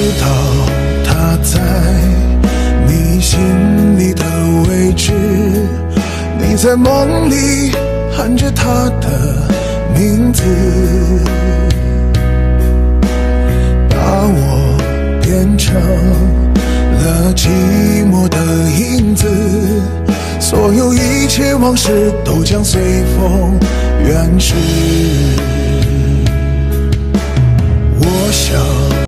知道他在你心里的位置你在梦里喊着他的名字把我变成了寂寞的影子所有一切往事都将随风远逝。我想